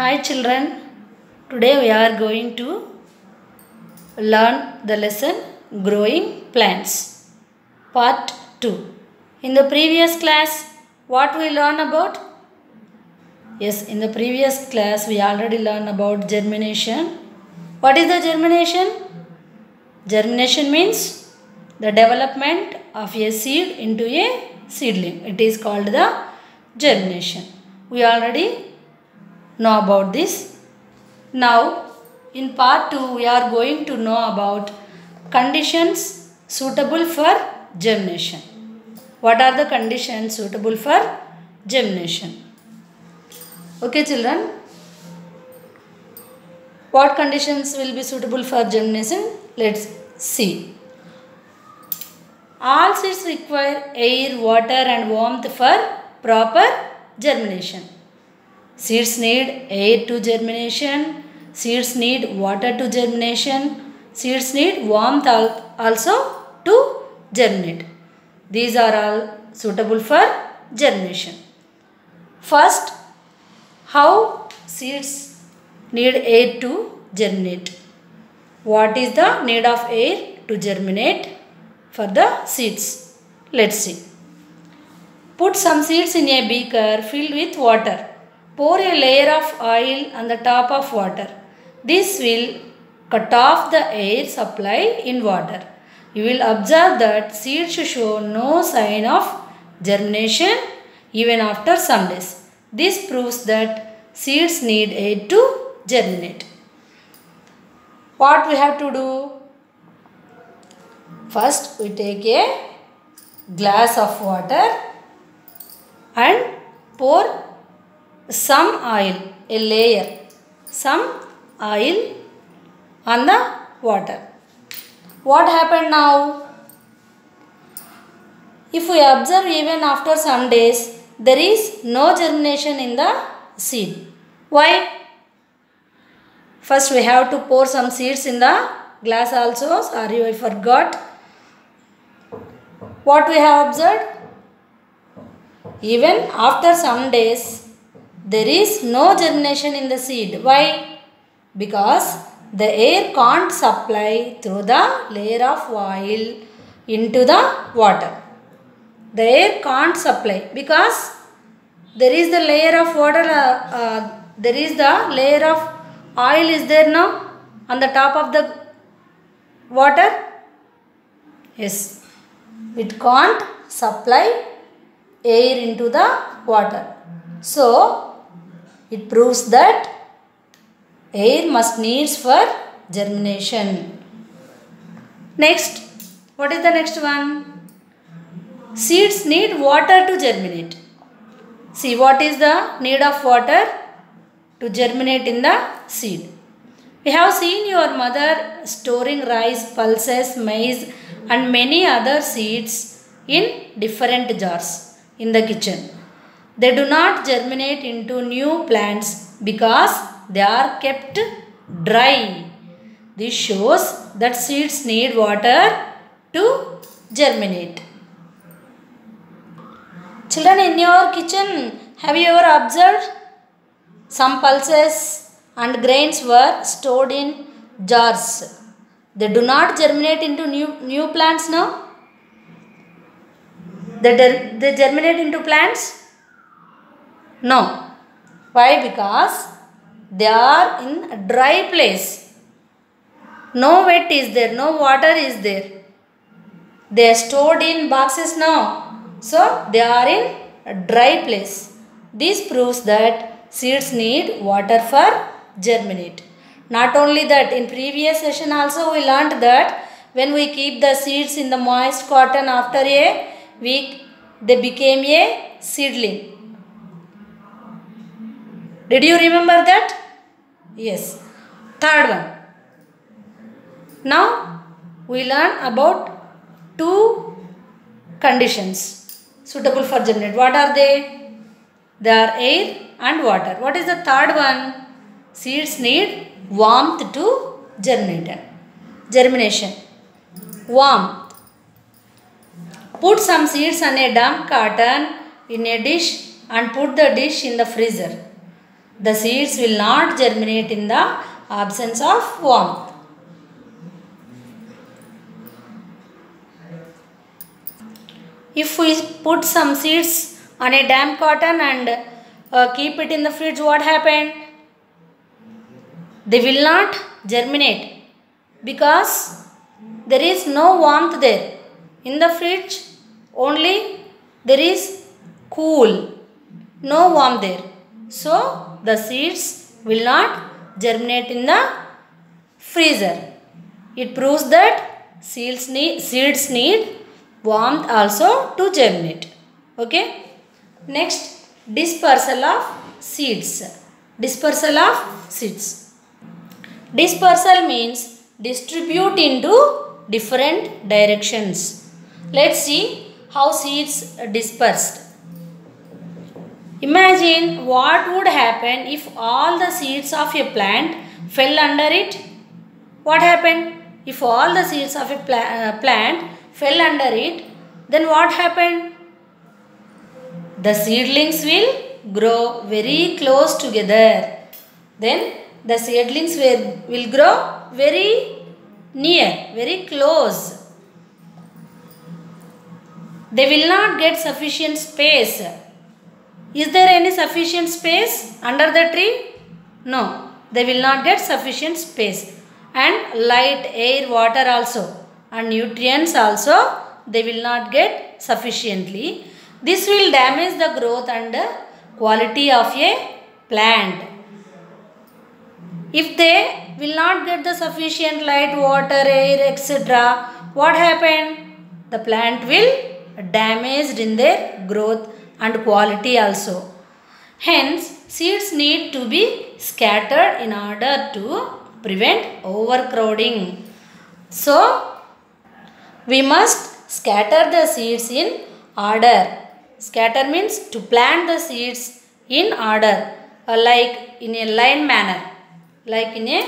Hi children, today we are going to learn the lesson Growing Plants, Part 2. In the previous class, what we learned about? Yes, in the previous class we already learned about germination. What is the germination? Germination means the development of a seed into a seedling. It is called the germination. We already know about this. Now, in part 2, we are going to know about conditions suitable for germination. What are the conditions suitable for germination? Okay, children. What conditions will be suitable for germination? Let's see. All seeds require air, water, and warmth for proper germination. Seeds need air to germination, seeds need water to germination, seeds need warmth also to germinate. These are all suitable for germination. First, how seeds need air to germinate. What is the need of air to germinate for the seeds? Let's see. Put some seeds in a beaker filled with water. Pour a layer of oil on the top of water. This will cut off the air supply in water. You will observe that seeds show no sign of germination even after some days. This proves that seeds need air to germinate. What we have to do? First, we take a glass of water and pour some oil, a layer, some oil on the water. What happened now? If we observe even after some days, there is no germination in the seed. Why? First we have to pour some seeds in the glass also. Sorry, I forgot. What we have observed? Even after some days, there is no germination in the seed. Why? Because the air can't supply through the layer of oil into the water. The air can't supply because there is the layer of water, uh, uh, there is the layer of oil is there now on the top of the water. Yes, it can't supply air into the water. So, it proves that air must needs for germination. Next, what is the next one? Seeds need water to germinate. See what is the need of water to germinate in the seed. We have seen your mother storing rice, pulses, maize and many other seeds in different jars in the kitchen. They do not germinate into new plants because they are kept dry. This shows that seeds need water to germinate. Children in your kitchen, have you ever observed some pulses and grains were stored in jars? They do not germinate into new, new plants now. They, they germinate into plants? No. Why? Because they are in a dry place. No wet is there, no water is there. They are stored in boxes now. So they are in a dry place. This proves that seeds need water for germinate. Not only that, in previous session also we learnt that when we keep the seeds in the moist cotton after a week, they became a seedling. Did you remember that? Yes. Third one. Now we learn about two conditions suitable for germinate. What are they? They are air and water. What is the third one? Seeds need warmth to germinate. Germination. Warmth. Put some seeds on a damp cotton in a dish and put the dish in the freezer. The seeds will not germinate in the absence of warmth. If we put some seeds on a damp cotton and uh, keep it in the fridge, what happened? They will not germinate because there is no warmth there. In the fridge, only there is cool, no warmth there. So, the seeds will not germinate in the freezer. It proves that seeds need, seeds need warmth also to germinate. Okay. Next, dispersal of seeds. Dispersal of seeds. Dispersal means distribute into different directions. Let's see how seeds dispersed. Imagine what would happen if all the seeds of a plant fell under it. What happened? If all the seeds of a pla- uh, plant fell under it, then what happened? The seedlings will grow very close together. Then the seedlings will, will grow very near, very close. They will not get sufficient space. Is there any sufficient space under the tree? No, they will not get sufficient space. And light, air, water also and nutrients also they will not get sufficiently. This will damage the growth and the quality of a plant. If they will not get the sufficient light, water, air, etc., what happened? The plant will damaged in their growth and quality also. Hence, seeds need to be scattered in order to prevent overcrowding. So, we must scatter the seeds in order. Scatter means to plant the seeds in order, uh, like in a line manner, like in a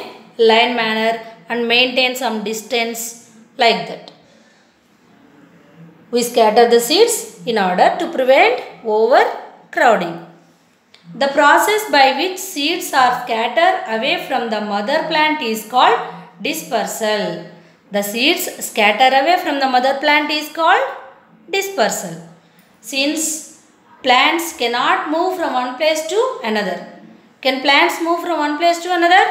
line manner, and maintain some distance like that. We scatter the seeds in order to prevent overcrowding. The process by which seeds are scattered away from the mother plant is called dispersal. The seeds scatter away from the mother plant is called dispersal. Since plants cannot move from one place to another. Can plants move from one place to another?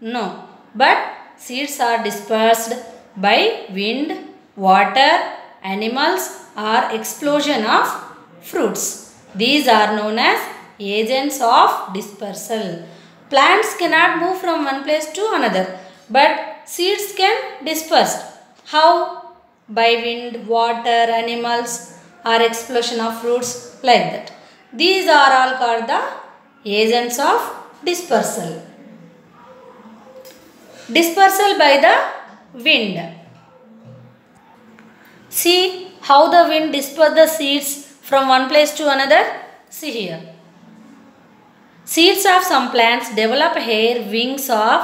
No. But seeds are dispersed by wind, water, animals or explosion of fruits. These are known as agents of dispersal. Plants cannot move from one place to another, but seeds can disperse. How? By wind, water, animals, or explosion of fruits, like that. These are all called the agents of dispersal. Dispersal by the wind. See how the wind disperses the seeds from one place to another. See here. Seeds of some plants develop hair, wings of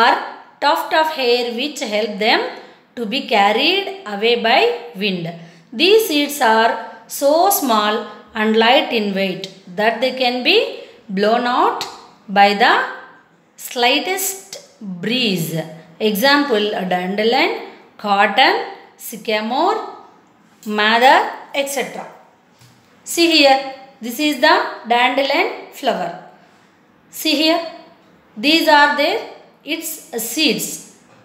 or tuft of hair which help them to be carried away by wind. These seeds are so small and light in weight that they can be blown out by the slightest breeze. Example a dandelion, cotton, sycamore, madar, etc. See here, this is the dandelion flower. See here, these are their its seeds.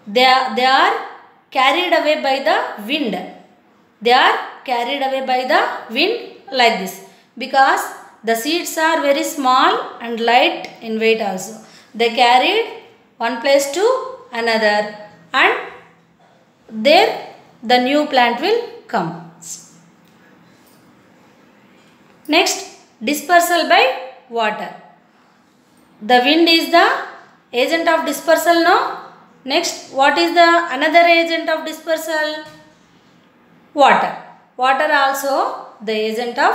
They are, they are carried away by the wind. They are carried away by the wind like this because the seeds are very small and light in weight also. They carried one place to another and there the new plant will come. Next, dispersal by water. The wind is the agent of dispersal now. Next, what is the another agent of dispersal? Water. Water also the agent of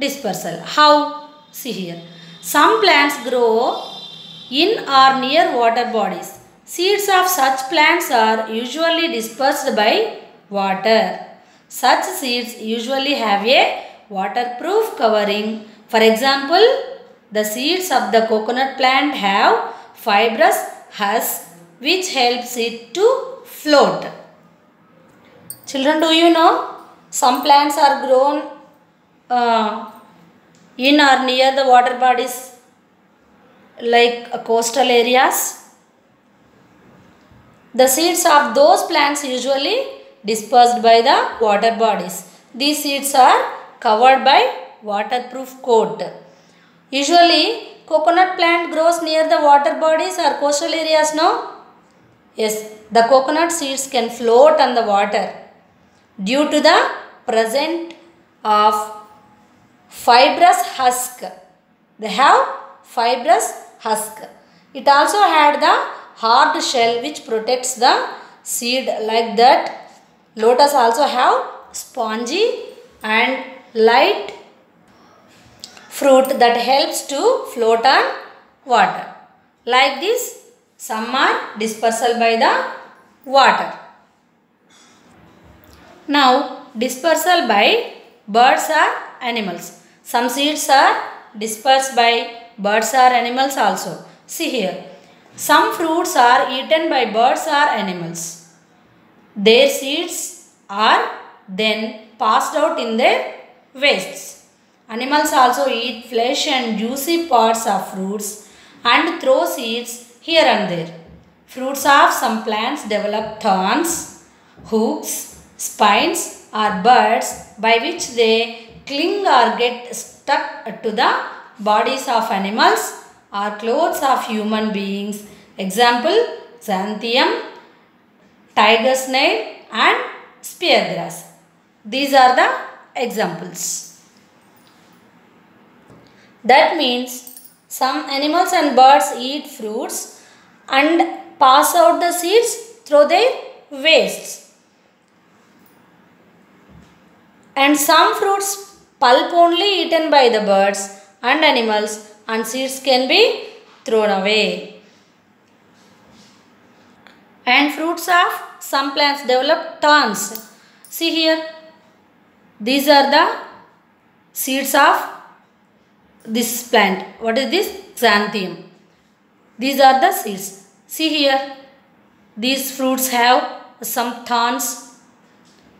dispersal. How? See here. Some plants grow in or near water bodies. Seeds of such plants are usually dispersed by water. Such seeds usually have a waterproof covering. For example, the seeds of the coconut plant have fibrous husk which helps it to float. Children, do you know some plants are grown uh, in or near the water bodies like uh, coastal areas? The seeds of those plants usually dispersed by the water bodies. These seeds are covered by waterproof coat. Usually coconut plant grows near the water bodies or coastal areas no? Yes, the coconut seeds can float on the water due to the presence of fibrous husk. They have fibrous husk. It also had the hard shell which protects the seed like that. Lotus also have spongy and light fruit that helps to float on water. Like this, some are dispersal by the water. Now, dispersal by birds or animals. Some seeds are dispersed by birds or animals also. See here. Some fruits are eaten by birds or animals. Their seeds are then passed out in their wastes. Animals also eat flesh and juicy parts of fruits and throw seeds here and there. Fruits of some plants develop thorns, hooks, spines or buds by which they cling or get stuck to the bodies of animals or clothes of human beings. Example, xanthium, tiger's nail and speargrass. These are the examples. That means some animals and birds eat fruits and pass out the seeds through their wastes. And some fruits pulp only eaten by the birds and animals and seeds can be thrown away. And fruits of some plants develop thorns. See here. These are the seeds of this plant. What is this? Xanthium. These are the seeds. See here. These fruits have some thorns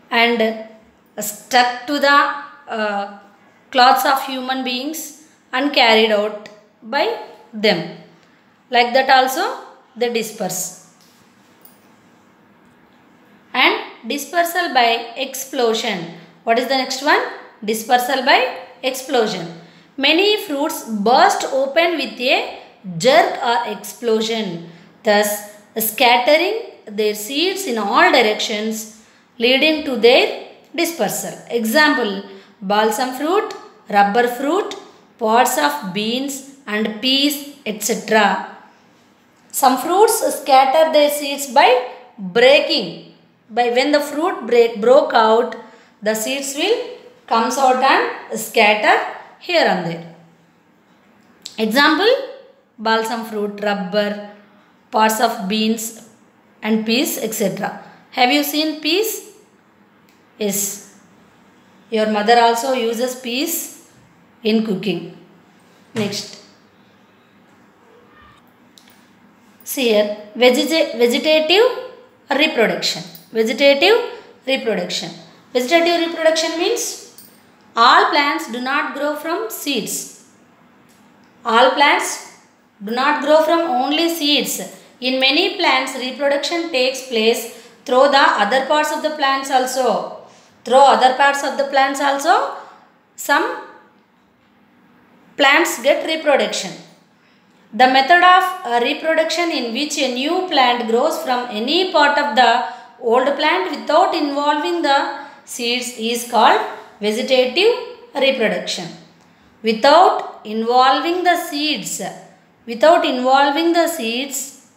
and stuck to the uh, cloths of human beings and carried out by them. Like that also they disperse. And dispersal by explosion. What is the next one? Dispersal by explosion. Many fruits burst open with a jerk or explosion, thus scattering their seeds in all directions, leading to their dispersal. Example, balsam fruit, rubber fruit, pods of beans and peas, etc. Some fruits scatter their seeds by breaking. By when the fruit break, broke out, the seeds will comes out and scatter here and there. Example, balsam fruit, rubber, parts of beans and peas, etc. Have you seen peas? Yes. Your mother also uses peas in cooking. Next. See here, vegeta vegetative reproduction. Vegetative reproduction. Vegetative reproduction means all plants do not grow from seeds. All plants do not grow from only seeds. In many plants, reproduction takes place through the other parts of the plants also. Through other parts of the plants also, some plants get reproduction. The method of uh, reproduction in which a new plant grows from any part of the old plant without involving the seeds is called vegetative reproduction. Without involving the seeds, without involving the seeds,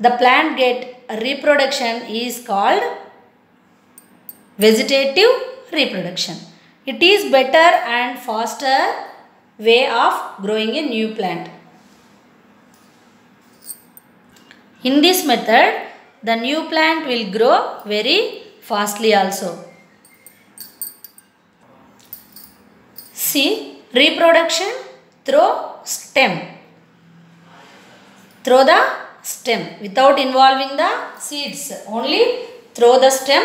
the plant get reproduction is called vegetative reproduction. It is better and faster way of growing a new plant. In this method, the new plant will grow very fastly also. See, reproduction through stem. Through the stem without involving the seeds. Only through the stem.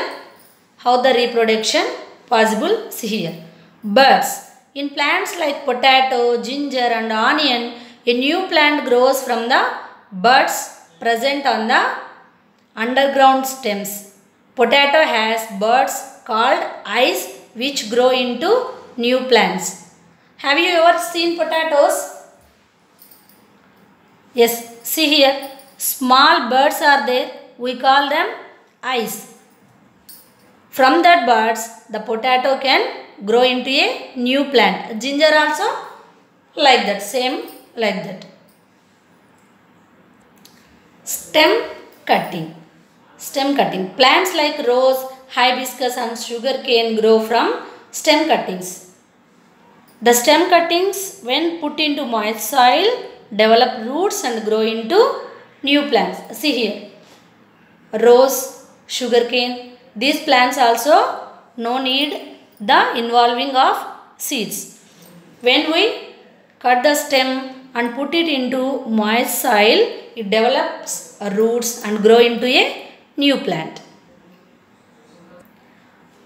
How the reproduction possible? See here. Birds. In plants like potato, ginger and onion, a new plant grows from the buds present on the underground stems. Potato has buds called eyes which grow into new plants. Have you ever seen potatoes? Yes, see here. Small birds are there. We call them eyes. From that birds, the potato can grow into a new plant. Ginger also like that, same like that. Stem cutting. Stem cutting. Plants like rose, hibiscus and sugar cane grow from stem cuttings. The stem cuttings when put into moist soil develop roots and grow into new plants. See here. Rose, sugar cane. These plants also no need the involving of seeds. When we cut the stem and put it into moist soil, it develops roots and grow into a new plant.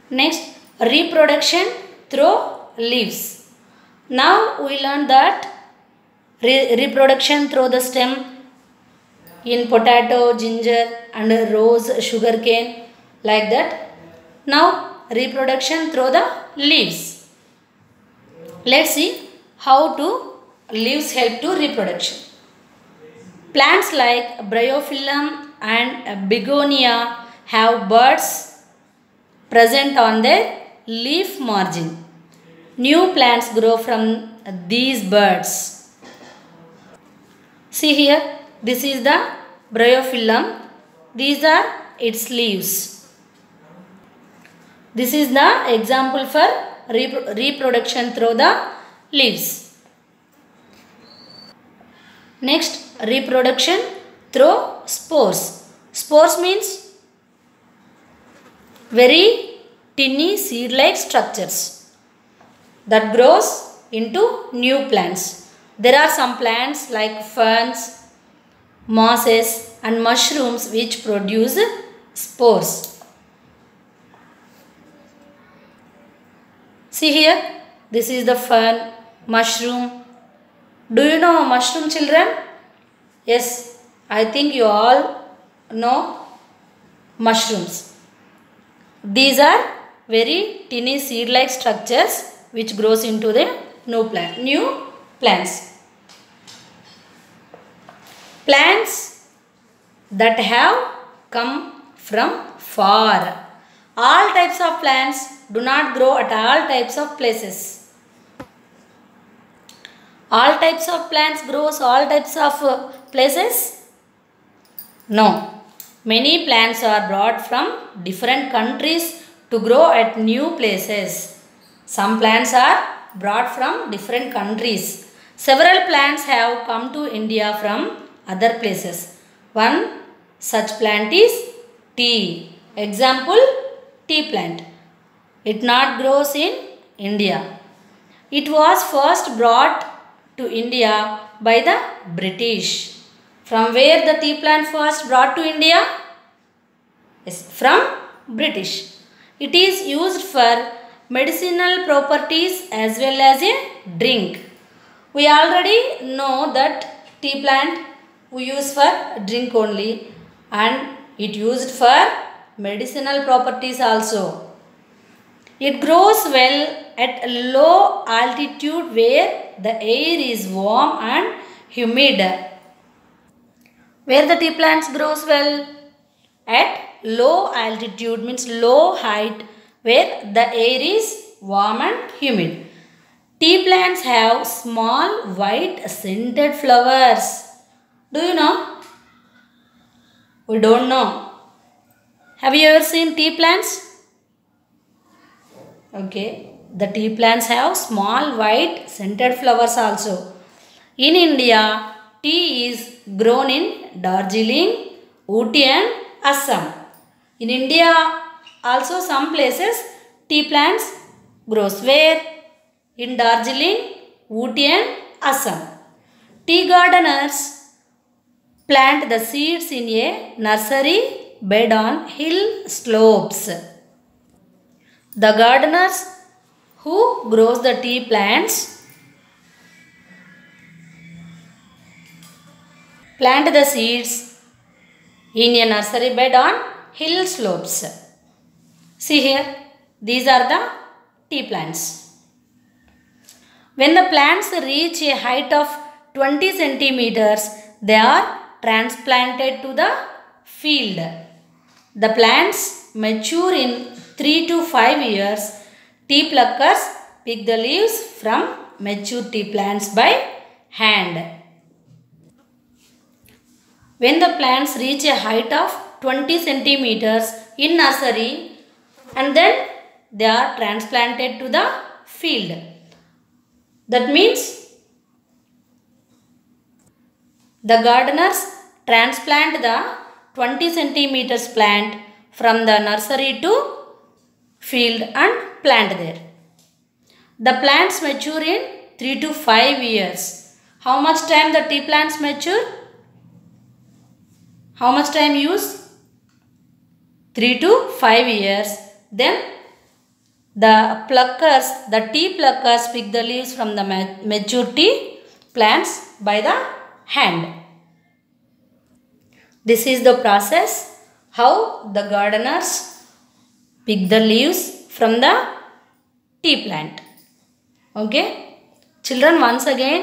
Next, reproduction through leaves. Now we learn that re- reproduction through the stem in potato, ginger and rose, sugar cane like that. Now reproduction through the leaves. Let's see how to leaves help to reproduction. Plants like bryophyllum and begonia have buds present on their leaf margin. New plants grow from these birds. See here, this is the bryophyllum. These are its leaves. This is the example for repro- reproduction through the leaves. Next, reproduction through spores. Spores means very tiny seed-like structures that grows into new plants. There are some plants like ferns, mosses and mushrooms which produce spores. See here, this is the fern, mushroom. Do you know mushroom children? Yes, I think you all know mushrooms. These are very tiny seed-like structures which grows into the new plant, new plants. Plants that have come from far. All types of plants do not grow at all types of places. All types of plants grows all types of uh, places? No. Many plants are brought from different countries to grow at new places. Some plants are brought from different countries. Several plants have come to India from other places. One such plant is tea. Example tea plant. It not grows in India. It was first brought to India by the British. From where the tea plant first brought to India? Yes, from British. It is used for medicinal properties as well as a drink. We already know that tea plant we use for drink only and it used for medicinal properties also. It grows well at low altitude where the air is warm and humid. Where the tea plants grows well? At low altitude means low height where the air is warm and humid. Tea plants have small white scented flowers. Do you know? We don't know. Have you ever seen tea plants? Okay. The tea plants have small white scented flowers also. In India, tea is grown in Darjeeling, Ooty and Assam. In India, also some places tea plants grows where? In Darjeeling, Ooty and Assam. Tea gardeners plant the seeds in a nursery bed on hill slopes. The gardeners who grows the tea plants plant the seeds in a nursery bed on hill slopes. See here, these are the tea plants. When the plants reach a height of 20 centimeters, they are transplanted to the field. The plants mature in 3 to 5 years. Tea pluckers pick the leaves from mature tea plants by hand. When the plants reach a height of 20 centimeters in nursery and then they are transplanted to the field. That means the gardeners transplant the 20 centimeters plant from the nursery to field and plant there. The plants mature in 3 to 5 years. How much time the tea plants mature? How much time use? 3 to 5 years. Then the pluckers, the tea pluckers pick the leaves from the mature tea plants by the hand. This is the process how the gardeners pick the leaves from the tea plant. Okay. Children once again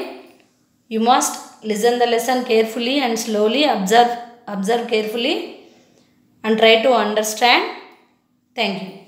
you must listen the lesson carefully and slowly observe observe carefully and try to understand. Thank you.